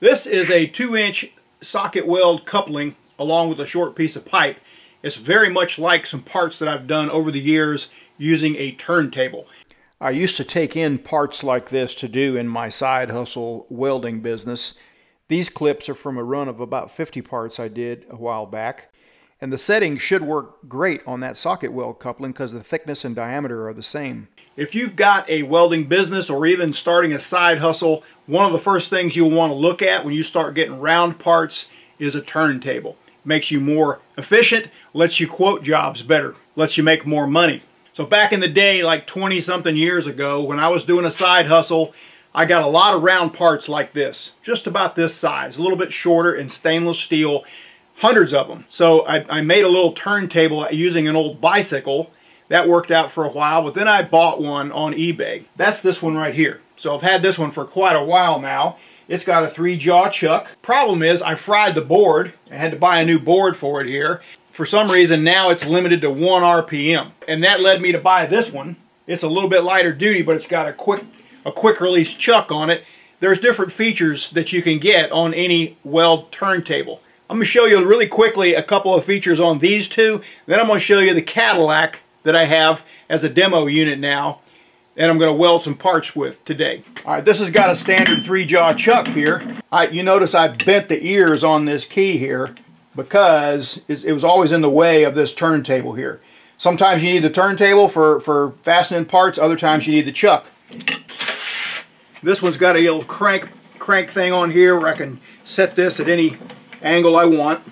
This is a 2-inch socket weld coupling along with a short piece of pipe. It's very much like some parts that I've done over the years using a turntable. I used to take in parts like this to do in my side hustle welding business. These clips are from a run of about 50 parts I did a while back. And the setting should work great on that socket weld coupling because the thickness and diameter are the same. If you've got a welding business or even starting a side hustle, one of the first things you'll want to look at when you start getting round parts is a turntable. Makes you more efficient, lets you quote jobs better, lets you make more money. So back in the day, like 20 something years ago, when I was doing a side hustle, I got a lot of round parts like this, just about this size, a little bit shorter in stainless steel, hundreds of them. So I, I made a little turntable using an old bicycle. That worked out for a while, but then I bought one on eBay. That's this one right here. So I've had this one for quite a while now. It's got a three jaw chuck. Problem is I fried the board. I had to buy a new board for it here. For some reason now it's limited to one RPM. And that led me to buy this one. It's a little bit lighter duty, but it's got a quick, a quick release chuck on it. There's different features that you can get on any weld turntable. I'm going to show you really quickly a couple of features on these two. Then I'm going to show you the Cadillac that I have as a demo unit now and I'm going to weld some parts with today. All right, this has got a standard three-jaw chuck here. You notice I bent the ears on this key here because it was always in the way of this turntable here. Sometimes you need the turntable for, for fastening parts, other times you need the chuck. This one's got a little crank crank thing on here where I can set this at any angle I want.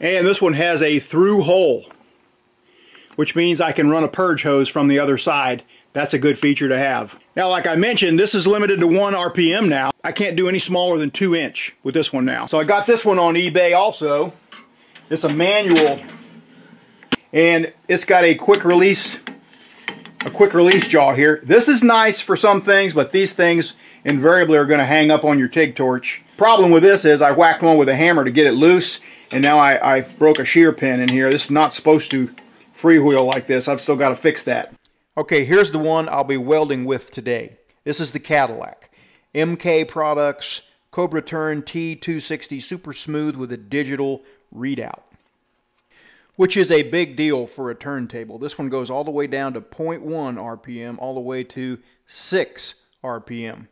And this one has a through hole, which means I can run a purge hose from the other side. That's a good feature to have. Now, like I mentioned, this is limited to one RPM now. I can't do any smaller than two inch with this one now. So I got this one on eBay also. It's a manual and it's got a quick release a quick release jaw here. This is nice for some things, but these things invariably are going to hang up on your TIG torch. Problem with this is I whacked one with a hammer to get it loose, and now I, I broke a shear pin in here. This is not supposed to freewheel like this. I've still got to fix that. Okay, here's the one I'll be welding with today. This is the Cadillac. MK Products Cobra Turn T260 Super Smooth with a digital readout which is a big deal for a turntable. This one goes all the way down to 0.1 RPM, all the way to 6 RPM.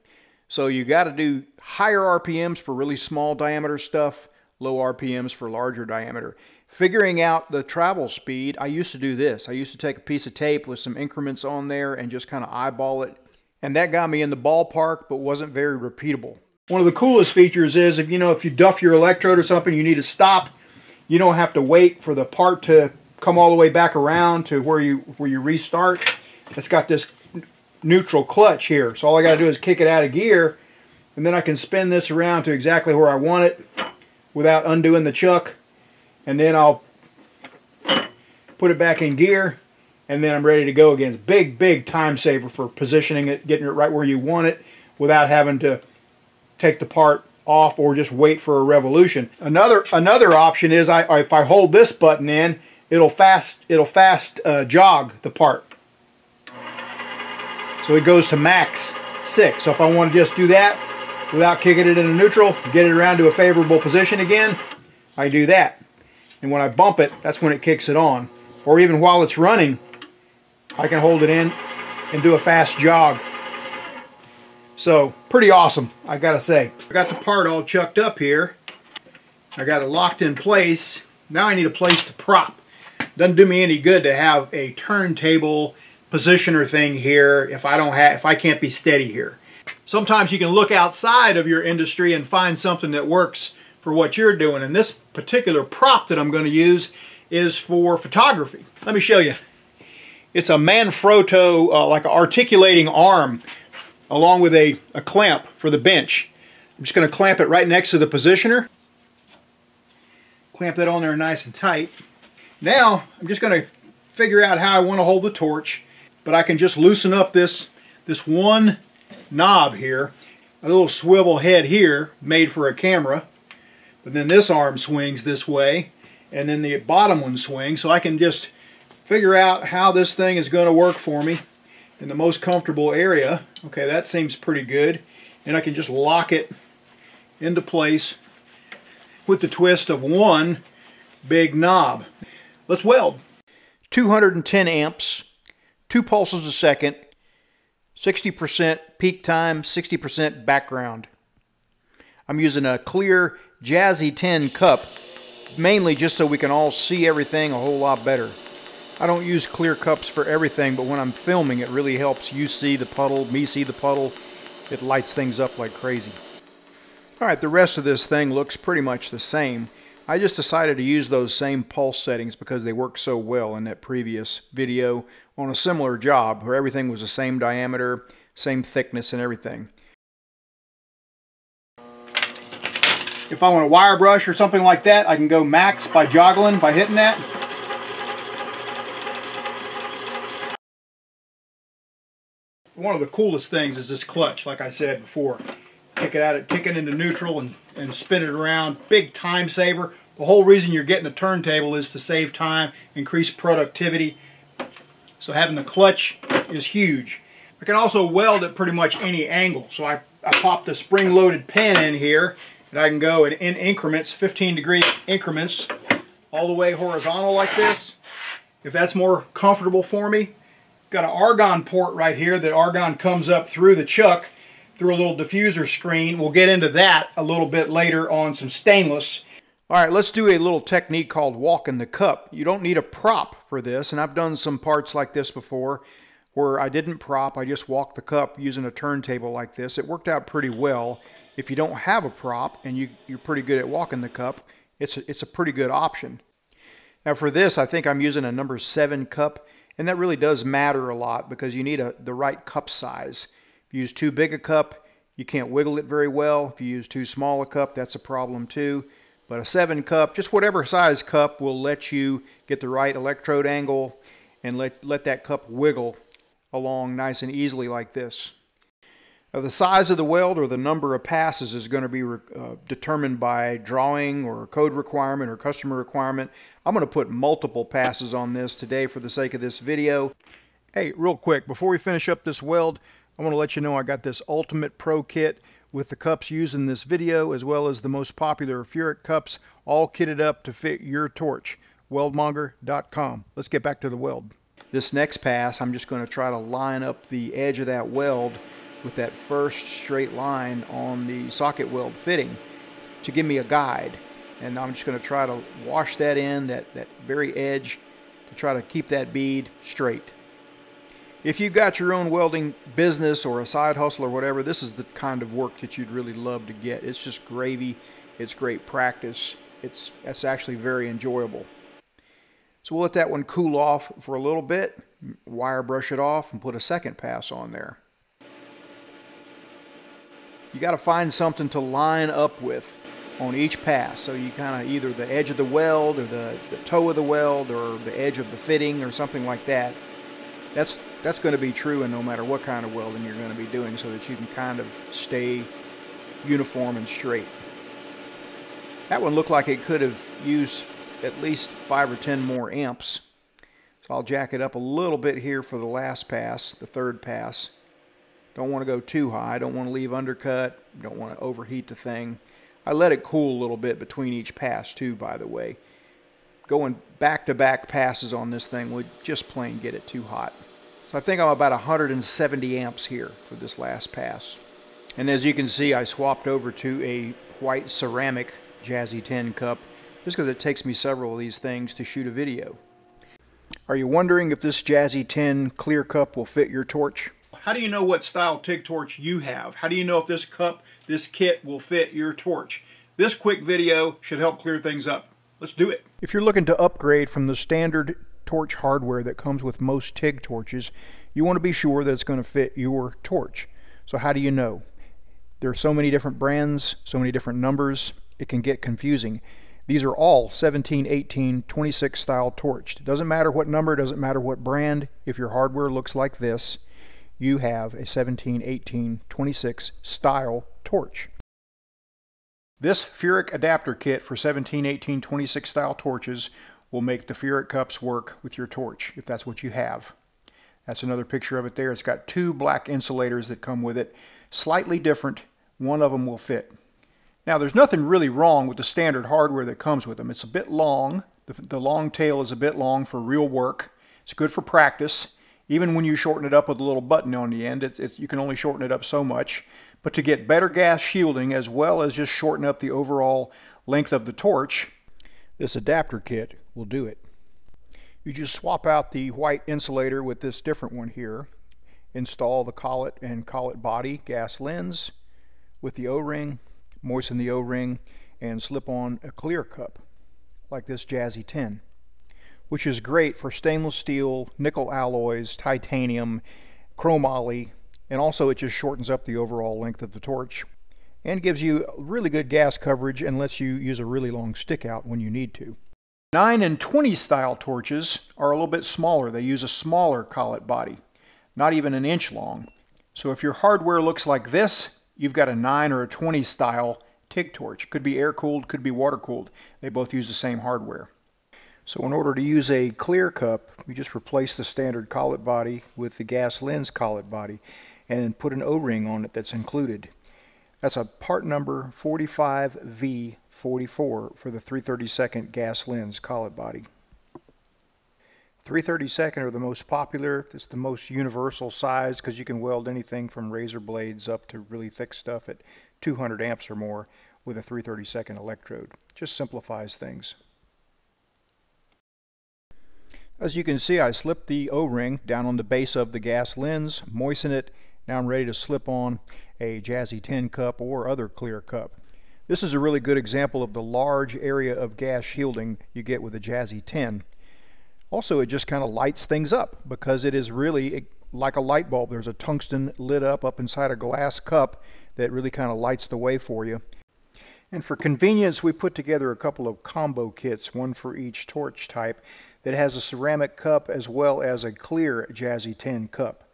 So you got to do higher RPMs for really small diameter stuff, low RPMs for larger diameter. Figuring out the travel speed, I used to do this. I used to take a piece of tape with some increments on there and just kind of eyeball it. And that got me in the ballpark, but wasn't very repeatable. One of the coolest features is if you know if you duff your electrode or something, you need to stop. You don't have to wait for the part to come all the way back around to where you where you restart. It's got this neutral clutch here. So all I got to do is kick it out of gear and then I can spin this around to exactly where I want it without undoing the chuck and then I'll put it back in gear and then I'm ready to go again. It's big, big time saver for positioning it, getting it right where you want it without having to take the part off or just wait for a revolution. Another another option is I if I hold this button in, it'll fast it'll fast uh, jog the part. So it goes to max 6. So if I want to just do that without kicking it into neutral, get it around to a favorable position again, I do that. And when I bump it, that's when it kicks it on. Or even while it's running, I can hold it in and do a fast jog. So, pretty awesome, I gotta say. I got the part all chucked up here. I got it locked in place. Now I need a place to prop. Doesn't do me any good to have a turntable positioner thing here if I don't have if I can't be steady here. Sometimes you can look outside of your industry and find something that works for what you're doing. And this particular prop that I'm going to use is for photography. Let me show you. It's a Manfrotto, uh, like an articulating arm, along with a, a clamp for the bench. I'm just going to clamp it right next to the positioner. Clamp that on there nice and tight. Now, I'm just going to figure out how I want to hold the torch but I can just loosen up this, this one knob here. A little swivel head here made for a camera. But then this arm swings this way and then the bottom one swings so I can just figure out how this thing is going to work for me in the most comfortable area. Okay, that seems pretty good. And I can just lock it into place with the twist of one big knob. Let's weld. 210 amps, two pulses a second, 60% peak time, 60% background. I'm using a clear Jazzy 10 cup, mainly just so we can all see everything a whole lot better. I don't use clear cups for everything, but when I'm filming, it really helps you see the puddle, me see the puddle. It lights things up like crazy. Alright, the rest of this thing looks pretty much the same. I just decided to use those same pulse settings because they worked so well in that previous video on a similar job where everything was the same diameter, same thickness and everything. If I want a wire brush or something like that, I can go max by joggling, by hitting that. One of the coolest things is this clutch, like I said before kick it out, kick it into neutral and, and spin it around. Big time saver. The whole reason you're getting a turntable is to save time, increase productivity. So having the clutch is huge. I can also weld at pretty much any angle. So I, I pop the spring-loaded pin in here and I can go in, in increments, 15 degree increments, all the way horizontal like this. If that's more comfortable for me. Got an argon port right here that argon comes up through the chuck through a little diffuser screen. We'll get into that a little bit later on some stainless. All right, let's do a little technique called walk in the cup. You don't need a prop for this, and I've done some parts like this before where I didn't prop, I just walked the cup using a turntable like this. It worked out pretty well. If you don't have a prop and you, you're pretty good at walking the cup, it's a, it's a pretty good option. Now for this, I think I'm using a number 7 cup, and that really does matter a lot because you need a, the right cup size. If you use too big a cup, you can't wiggle it very well. If you use too small a cup, that's a problem too. But a 7 cup, just whatever size cup will let you get the right electrode angle and let, let that cup wiggle along nice and easily like this. Now the size of the weld or the number of passes is going to be uh, determined by drawing or code requirement or customer requirement. I'm going to put multiple passes on this today for the sake of this video. Hey, real quick, before we finish up this weld, I want to let you know I got this Ultimate Pro Kit with the cups used in this video as well as the most popular Furick cups all kitted up to fit your torch. Weldmonger.com. Let's get back to the weld. This next pass I'm just going to try to line up the edge of that weld with that first straight line on the socket weld fitting to give me a guide and I'm just going to try to wash that in that, that very edge to try to keep that bead straight. If you've got your own welding business or a side hustle or whatever, this is the kind of work that you'd really love to get. It's just gravy. It's great practice. It's, it's actually very enjoyable. So we'll let that one cool off for a little bit, wire brush it off, and put a second pass on there. You got to find something to line up with on each pass. So you kind of either the edge of the weld or the, the toe of the weld or the edge of the fitting or something like that. That's that's going to be true in no matter what kind of welding you're going to be doing so that you can kind of stay uniform and straight. That one looked like it could have used at least 5 or 10 more amps. So I'll jack it up a little bit here for the last pass, the third pass. Don't want to go too high, don't want to leave undercut, don't want to overheat the thing. I let it cool a little bit between each pass too, by the way. Going back-to-back -back passes on this thing would just plain get it too hot. So I think I'm about 170 amps here for this last pass. And as you can see, I swapped over to a white ceramic Jazzy 10 cup just because it takes me several of these things to shoot a video. Are you wondering if this Jazzy 10 clear cup will fit your torch? How do you know what style TIG torch you have? How do you know if this cup, this kit will fit your torch? This quick video should help clear things up. Let's do it. If you're looking to upgrade from the standard torch hardware that comes with most TIG torches, you want to be sure that it's going to fit your torch. So how do you know? There are so many different brands, so many different numbers, it can get confusing. These are all 17, 18, 26 style torched. It doesn't matter what number, doesn't matter what brand. If your hardware looks like this, you have a 17, 18, 26 style torch. This Furick adapter kit for 17, 18, 26 style torches will make the Furick cups work with your torch, if that's what you have. That's another picture of it there. It's got two black insulators that come with it, slightly different. One of them will fit. Now there's nothing really wrong with the standard hardware that comes with them. It's a bit long. The, the long tail is a bit long for real work. It's good for practice. Even when you shorten it up with a little button on the end, it's, it's, you can only shorten it up so much. But to get better gas shielding as well as just shorten up the overall length of the torch, this adapter kit will do it. You just swap out the white insulator with this different one here. Install the collet and collet body gas lens with the O-ring, moisten the O-ring, and slip on a clear cup like this Jazzy 10 which is great for stainless steel, nickel alloys, titanium, chromoly, and also it just shortens up the overall length of the torch and gives you really good gas coverage and lets you use a really long stick out when you need to. 9 and 20 style torches are a little bit smaller. They use a smaller collet body, not even an inch long. So if your hardware looks like this, you've got a 9 or a 20 style TIG torch. Could be air cooled, could be water cooled. They both use the same hardware. So in order to use a clear cup, we just replace the standard collet body with the gas lens collet body and put an O-ring on it that's included. That's a part number 45V44 for the 332nd gas lens collet body. 332nd are the most popular. It's the most universal size because you can weld anything from razor blades up to really thick stuff at 200 amps or more with a 332nd electrode. Just simplifies things. As you can see, I slipped the O-ring down on the base of the gas lens, moisten it. Now I'm ready to slip on a Jazzy 10 cup or other clear cup. This is a really good example of the large area of gas shielding you get with a Jazzy 10. Also, it just kind of lights things up because it is really like a light bulb. There's a tungsten lit up up inside a glass cup that really kind of lights the way for you. And for convenience, we put together a couple of combo kits, one for each torch type that has a ceramic cup as well as a clear Jazzy 10 cup.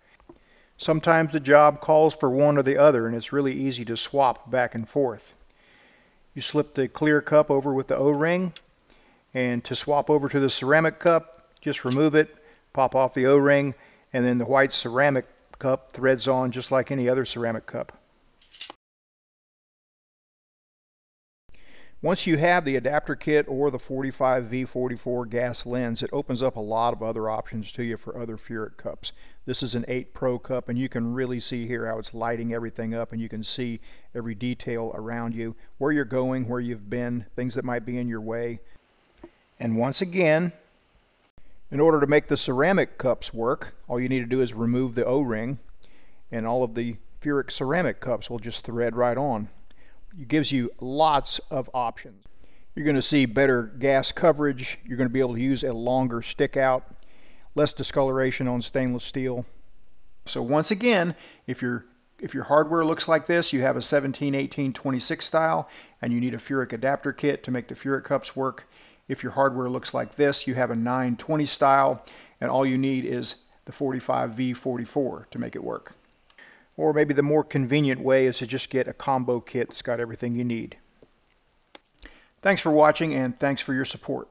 Sometimes the job calls for one or the other and it's really easy to swap back and forth. You slip the clear cup over with the O-ring and to swap over to the ceramic cup just remove it, pop off the O-ring and then the white ceramic cup threads on just like any other ceramic cup. Once you have the adapter kit or the 45V44 gas lens, it opens up a lot of other options to you for other Furick cups. This is an 8 Pro cup, and you can really see here how it's lighting everything up, and you can see every detail around you, where you're going, where you've been, things that might be in your way. And once again, in order to make the ceramic cups work, all you need to do is remove the O-ring, and all of the Furick ceramic cups will just thread right on. It gives you lots of options. You're going to see better gas coverage. You're going to be able to use a longer stick out, less discoloration on stainless steel. So once again, if your if your hardware looks like this, you have a 17, 18, 26 style, and you need a Furick adapter kit to make the Furick cups work. If your hardware looks like this, you have a 920 style, and all you need is the 45V44 to make it work. Or maybe the more convenient way is to just get a combo kit that's got everything you need. Thanks for watching and thanks for your support.